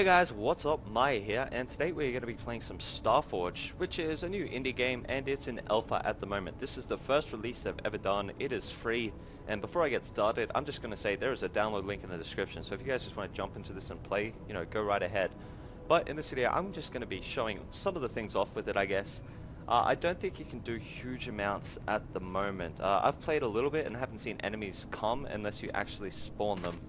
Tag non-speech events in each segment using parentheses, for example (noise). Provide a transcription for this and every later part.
Hey guys, what's up? Maya here, and today we're going to be playing some Starforge, which is a new indie game, and it's in alpha at the moment. This is the first release they've ever done. It is free, and before I get started, I'm just going to say there is a download link in the description, so if you guys just want to jump into this and play, you know, go right ahead. But in this video, I'm just going to be showing some of the things off with it, I guess. Uh, I don't think you can do huge amounts at the moment. Uh, I've played a little bit and haven't seen enemies come unless you actually spawn them.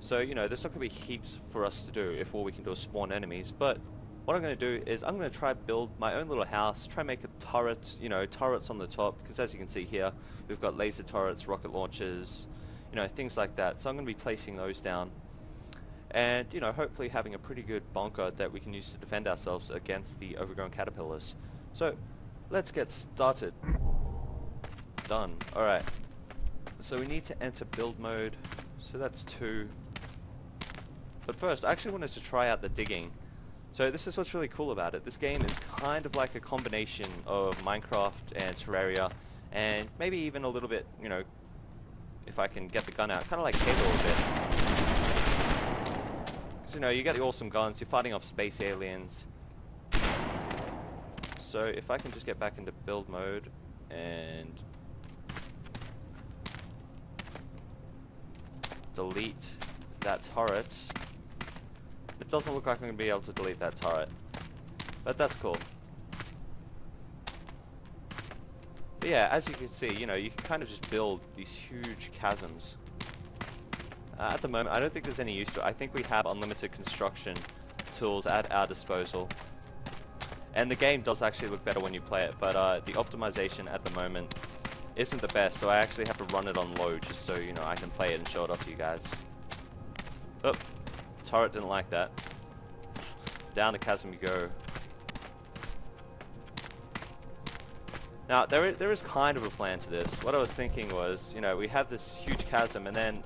So, you know, there's not going to be heaps for us to do if all we can do is spawn enemies, but what I'm going to do is I'm going to try build my own little house, try make a turret, you know, turrets on the top, because as you can see here, we've got laser turrets, rocket launchers, you know, things like that. So I'm going to be placing those down. And, you know, hopefully having a pretty good bunker that we can use to defend ourselves against the overgrown caterpillars. So, let's get started. Done. Alright. So we need to enter build mode. So that's two. But first, I actually wanted to try out the digging. So this is what's really cool about it. This game is kind of like a combination of Minecraft and Terraria, and maybe even a little bit, you know, if I can get the gun out, kind of like Halo a bit. Because, you know, you get the awesome guns, you're fighting off space aliens. So if I can just get back into build mode and delete that turret it doesn't look like I'm going to be able to delete that turret. But that's cool. But yeah, as you can see, you know, you can kind of just build these huge chasms. Uh, at the moment, I don't think there's any use to it. I think we have unlimited construction tools at our disposal. And the game does actually look better when you play it, but uh, the optimization at the moment isn't the best, so I actually have to run it on low just so, you know, I can play it and show it off to you guys. Oh, Turret didn't like that. Down the chasm you go. Now, there is, there is kind of a plan to this. What I was thinking was, you know, we have this huge chasm and then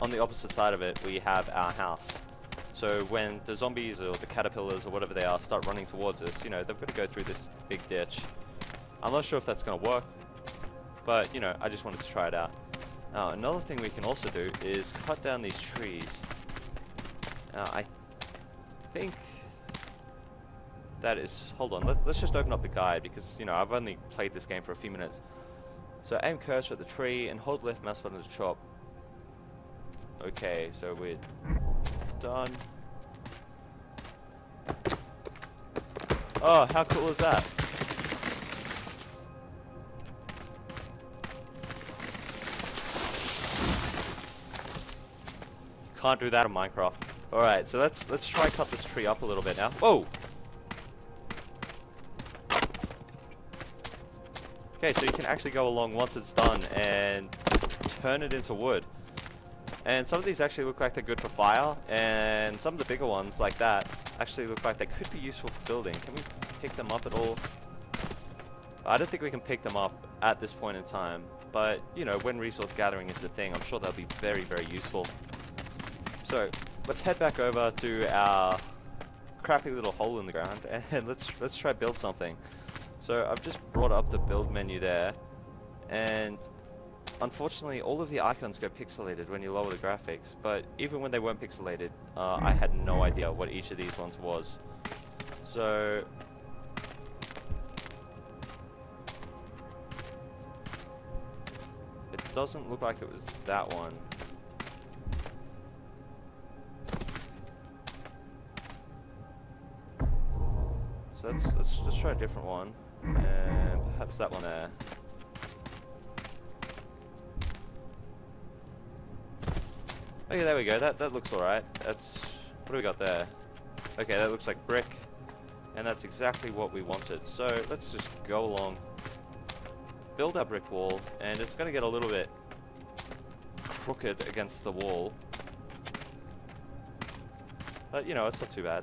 on the opposite side of it we have our house. So when the zombies or the caterpillars or whatever they are start running towards us, you know, they've got to go through this big ditch. I'm not sure if that's going to work, but, you know, I just wanted to try it out. Now, another thing we can also do is cut down these trees uh, I think that is... Hold on, let, us just open up the guide because, you know, I've only played this game for a few minutes. So aim cursor at the tree and hold left mouse button to chop. Okay, so we're done. Oh, how cool is that? Can't do that in Minecraft. Alright, so let's let's try cut this tree up a little bit now. Whoa! Okay, so you can actually go along once it's done and turn it into wood. And some of these actually look like they're good for fire, and some of the bigger ones, like that, actually look like they could be useful for building. Can we pick them up at all? I don't think we can pick them up at this point in time, but, you know, when resource gathering is the thing, I'm sure they'll be very, very useful. So, let's head back over to our crappy little hole in the ground (laughs) and let's let's try build something. So I've just brought up the build menu there and unfortunately all of the icons go pixelated when you lower the graphics but even when they weren't pixelated uh, I had no idea what each of these ones was. So it doesn't look like it was that one. Let's let's try a different one, and perhaps that one there. Okay, there we go. That that looks alright. That's what do we got there? Okay, that looks like brick, and that's exactly what we wanted. So let's just go along, build our brick wall, and it's going to get a little bit crooked against the wall. But you know, it's not too bad.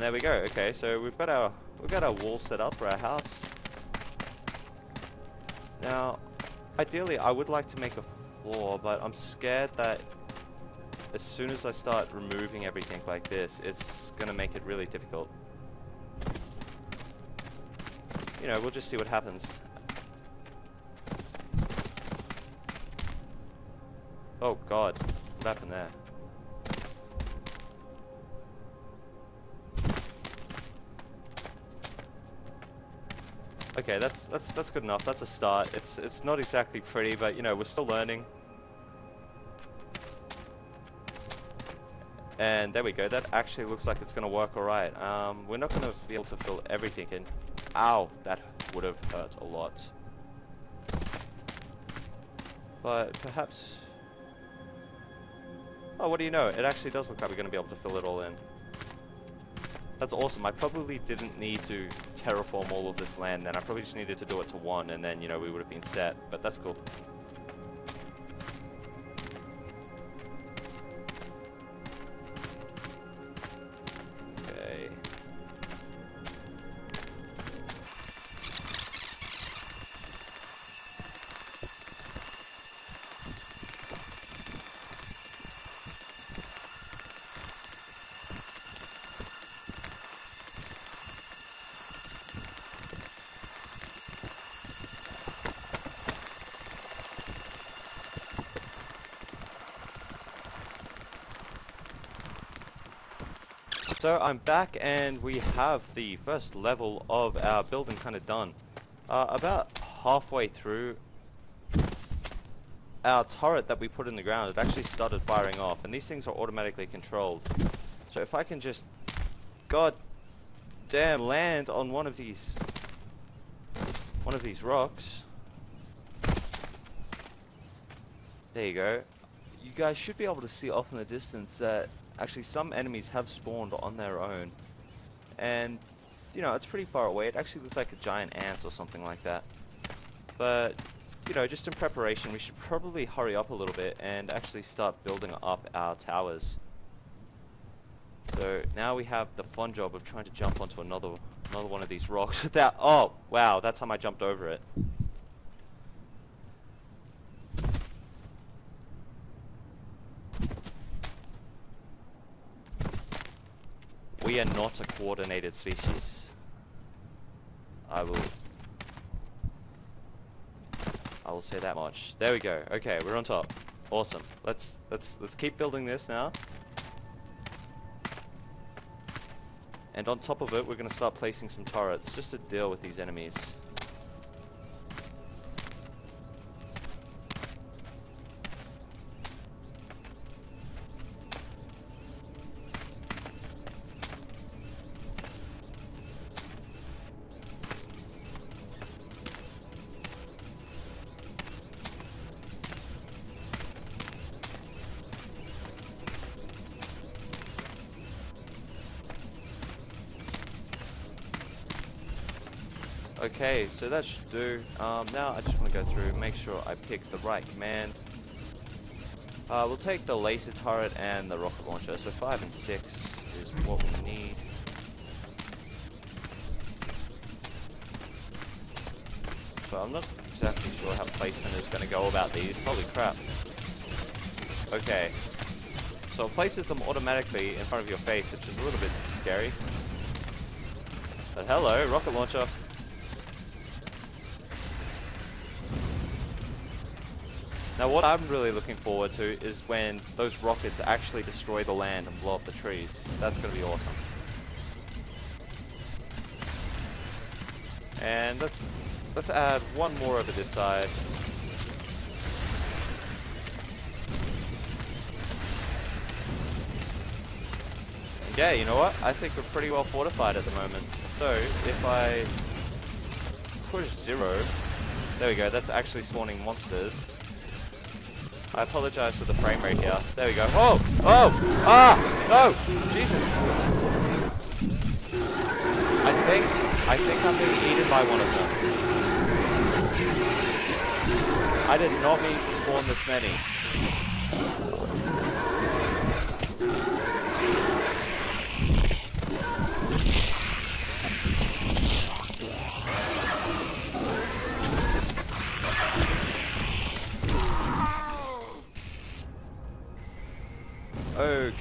And there we go. Okay, so we've got our we've got our wall set up for our house. Now, ideally, I would like to make a floor, but I'm scared that as soon as I start removing everything like this, it's gonna make it really difficult. You know, we'll just see what happens. Oh god, what happened there? Okay, that's that's that's good enough. That's a start. It's it's not exactly pretty, but you know we're still learning. And there we go. That actually looks like it's going to work all right. Um, we're not going to be able to fill everything in. Ow, that would have hurt a lot. But perhaps... Oh, what do you know? It actually does look like we're going to be able to fill it all in. That's awesome. I probably didn't need to terraform all of this land then. I probably just needed to do it to one and then, you know, we would have been set. But that's cool. So I'm back and we have the first level of our building kind of done. Uh, about halfway through our turret that we put in the ground, it actually started firing off and these things are automatically controlled. So if I can just, god damn, land on one of these, one of these rocks. There you go. You guys should be able to see off in the distance that Actually, some enemies have spawned on their own. And, you know, it's pretty far away. It actually looks like a giant ant or something like that. But, you know, just in preparation, we should probably hurry up a little bit and actually start building up our towers. So now we have the fun job of trying to jump onto another another one of these rocks. (laughs) that oh wow, that time I jumped over it. We are not a coordinated species. I will... I will say that much. There we go. Okay, we're on top. Awesome. Let's let's let's keep building this now. And on top of it, we're going to start placing some turrets just to deal with these enemies. Okay, so that should do. Um, now I just want to go through, make sure I pick the right command. Uh, we'll take the laser turret and the rocket launcher. So 5 and 6 is what we need. So I'm not exactly sure how placement is going to go about these. Holy crap. Okay. So it places them automatically in front of your face, which is a little bit scary. But hello, rocket launcher. Now what I'm really looking forward to is when those rockets actually destroy the land and blow up the trees. That's going to be awesome. And let's let's add one more over this side. Yeah, you know what? I think we're pretty well fortified at the moment. So, if I push zero, there we go, that's actually spawning monsters. I apologize for the frame rate here. There we go. Oh! Oh! Ah! No! Jesus! I think... I think I'm being eaten by one of them. I did not mean to spawn this many.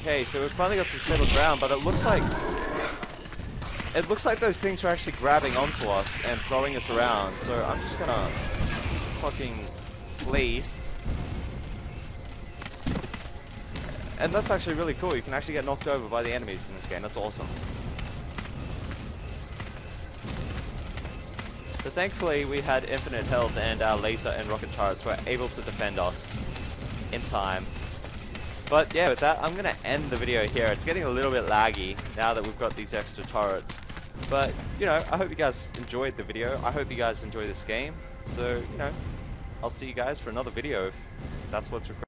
Okay, so we've finally got some settled ground, but it looks like... It looks like those things are actually grabbing onto us and throwing us around, so I'm just gonna fucking flee. and that's actually really cool. You can actually get knocked over by the enemies in this game. That's awesome. But thankfully we had infinite health and our laser and rocket turrets were able to defend us in time. But yeah, with that, I'm going to end the video here. It's getting a little bit laggy now that we've got these extra turrets. But, you know, I hope you guys enjoyed the video. I hope you guys enjoy this game. So, you know, I'll see you guys for another video if that's what's required.